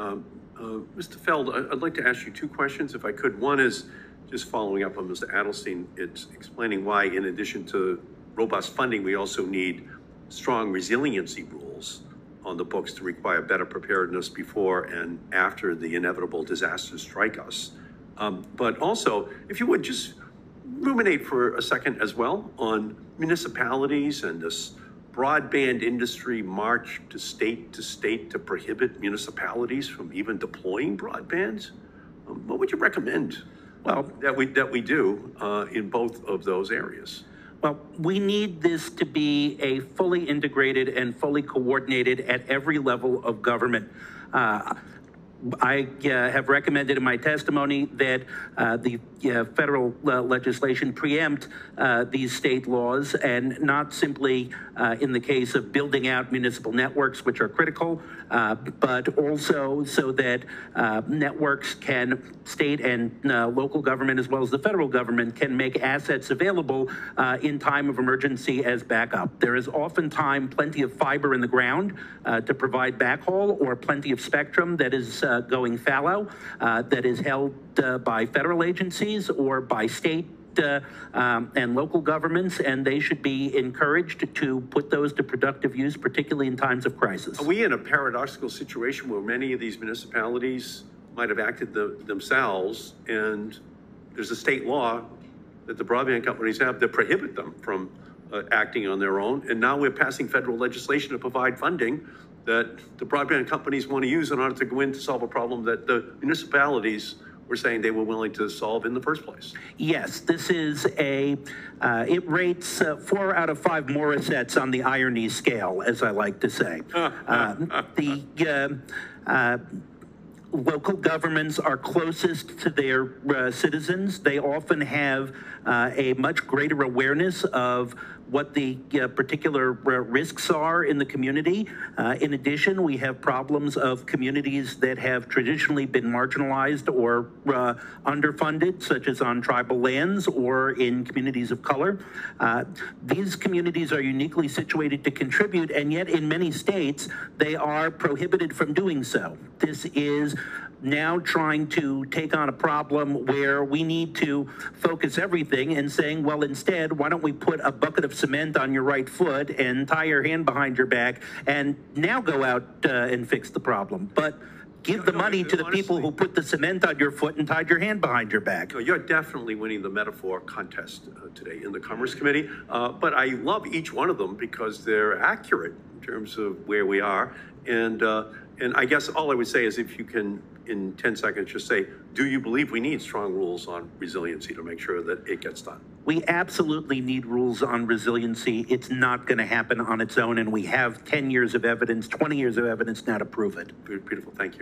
Um, uh, Mr. Feld, I- I'd like to ask you two questions, if I could. One is just following up on Mr. Adelstein. It's explaining why, in addition to robust funding, we also need strong resiliency rules on the books to require better preparedness before and after the inevitable disasters strike us. Um, But also, if you would, just ruminate for a second as well on municipalities and this broadband industry march to state to state to prohibit municipalities from even deploying broadband. Um, What would you recommend? Well- That we, that we do uh, in both of those areas? Well, we need this to be a fully integrated and fully coordinated at every level of government. Uh, I uh, have recommended in my testimony that uh, the uh, federal uh, legislation preempt uh, these state laws and not simply uh, in the case of building out municipal networks, which are critical, but also so that networks can, state and local government as well as the federal government can make assets available in time of emergency as backup. There is oftentimes plenty of fiber in the ground to provide backhaul or plenty of spectrum that is going fallow, uh, that is held uh, by federal agencies or by state uh, um, and local governments, and they should be encouraged to put those to productive use, particularly in times of crisis. Are we in a paradoxical situation where many of these municipalities might have acted the- themselves and there's a state law that the broadband companies have that prohibit them from uh, acting on their own? And now we're passing federal legislation to provide funding that the broadband companies want to use in order to go in to solve a problem that the municipalities were saying they were willing to solve in the first place. Yes, this is a, uh, it rates uh, four out of five Morissettes on the irony scale, as I like to say. Uh, The, uh, uh, local governments are closest to their uh, citizens. They often have uh, a much greater awareness of what the uh, particular uh, risks are in the community. Uh, in addition, we have problems of communities that have traditionally been marginalized or uh, underfunded, such as on tribal lands or in communities of color. These communities are uniquely situated to contribute, and yet in many states, they are prohibited from doing so. This is now trying to take on a problem where we need to focus everything and saying, well, instead, why don't we put a bucket of cement on your right foot and tie your hand behind your back and now go out uh, and fix the problem? But give the No, money to the people honestly- who put the cement on your foot and tied your hand behind your back. No, You're definitely winning the metaphor contest uh, today in the Commerce Committee, Uh, but I love each one of them because they're accurate in terms of where we are. And, uh, and I guess all I would say is if you can, in 10 seconds, just say, do you believe we need strong rules on resiliency to make sure that it gets done? We absolutely need rules on resiliency. It's not going to happen on its own, and we have 10 years of evidence, 20 years of evidence now to prove it. Beautiful, thank you.